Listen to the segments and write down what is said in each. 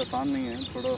आसान नहीं है थोड़ा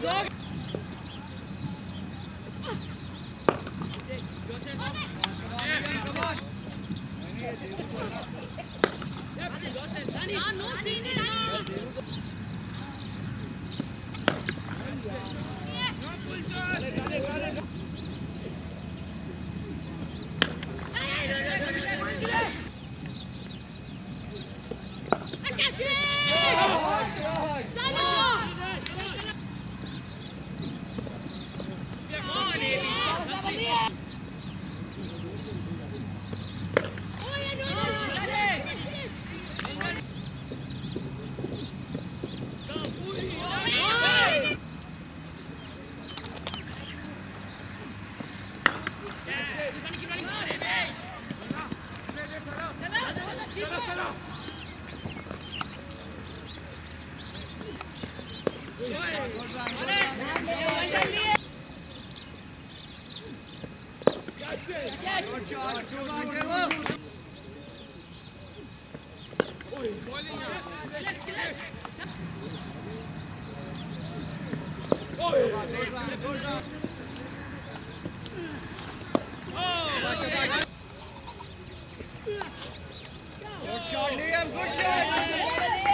Vamos, shot, Liam. Good shot.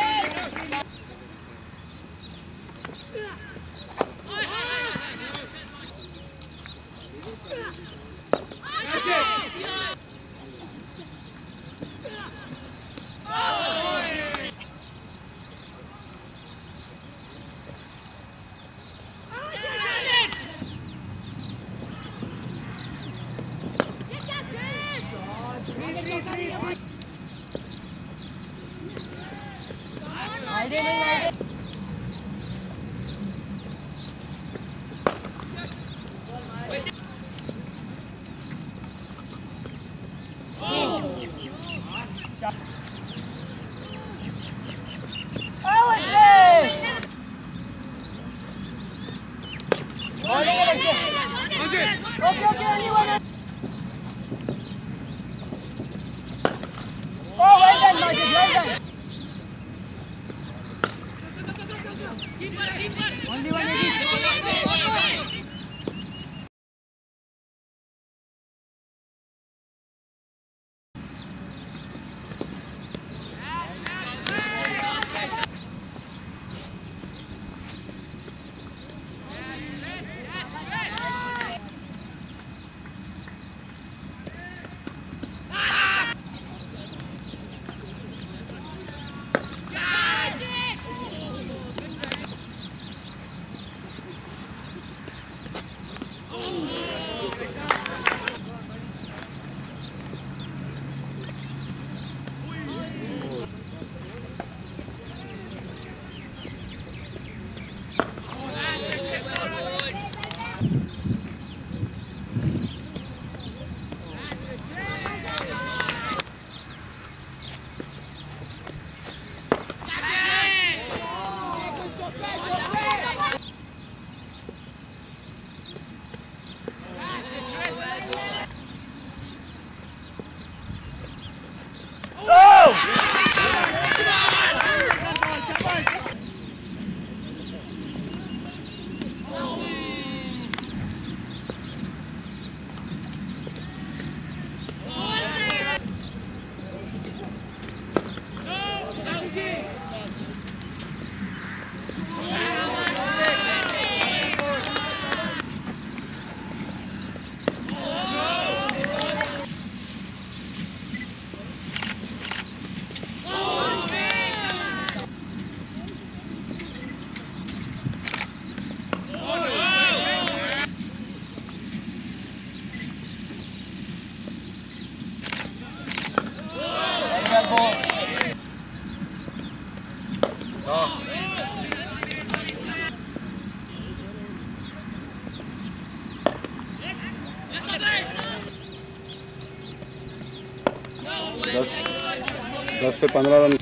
से पंद्रह रन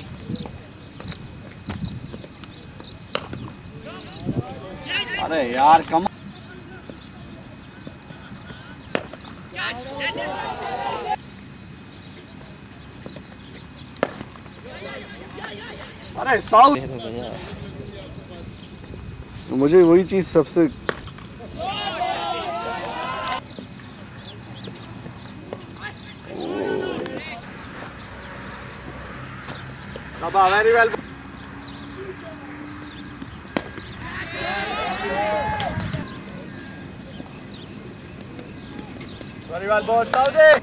अरे यार कम अरे साउथ तो मुझे वही चीज सबसे Kaba, very well. Very well, board. Saudi.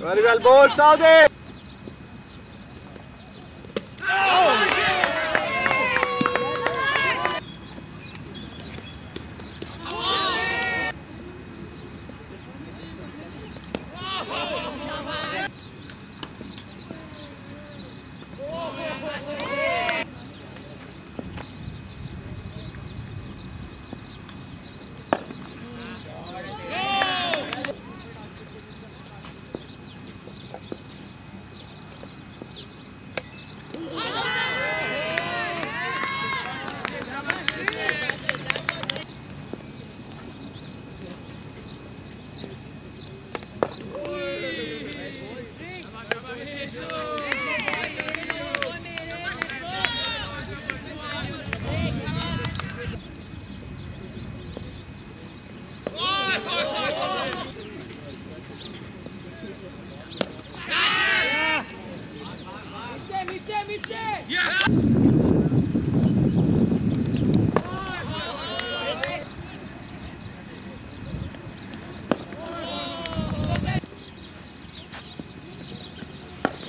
Very well, board. Saudi.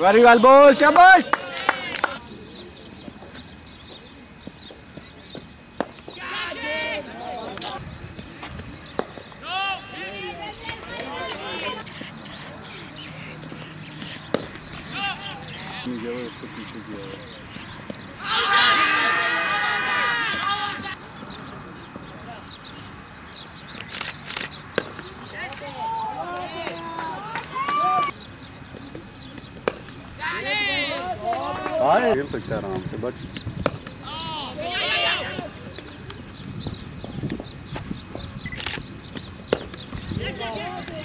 Very well बोल शाबाश सकते हैं आराम से बट Yeah, yeah, yeah.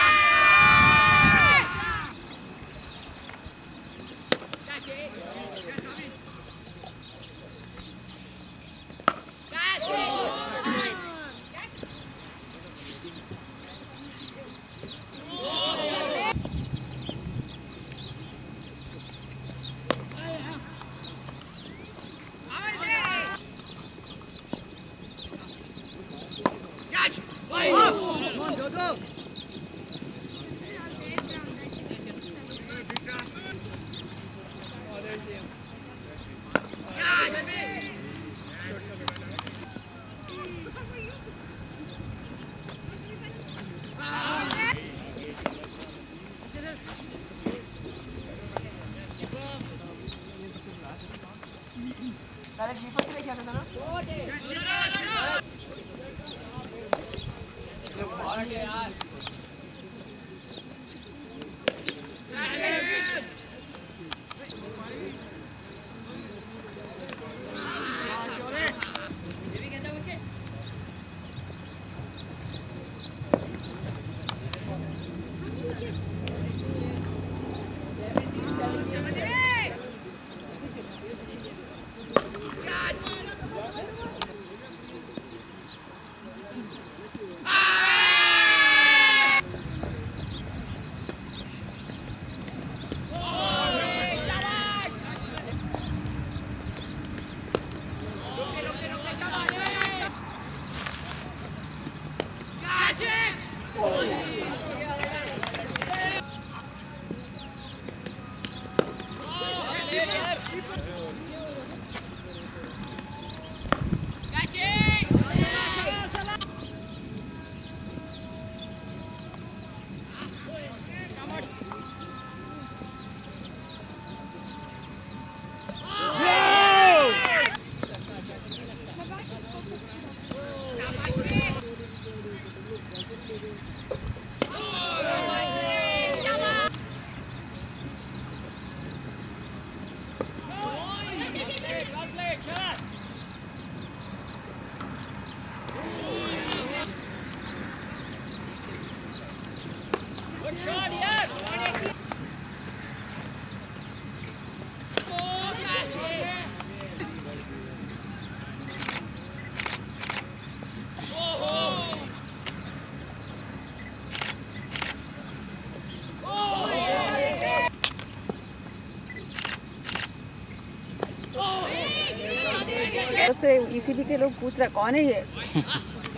से ईसीबी e के लोग पूछ रहे कौन है ये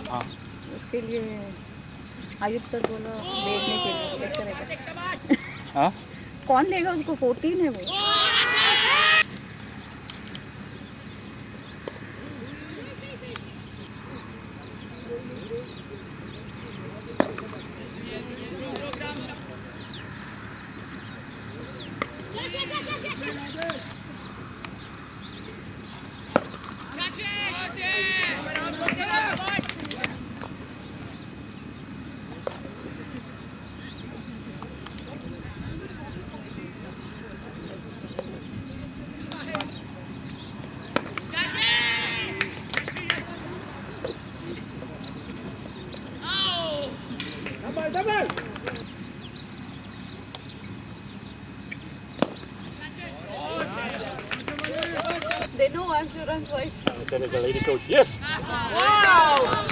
हाँ। उसके लिए आयुब सर बोलो भेजने के लिए हाँ? कौन लेगा उसको फोर्टीन है वो said as the lady coach, yes! Wow!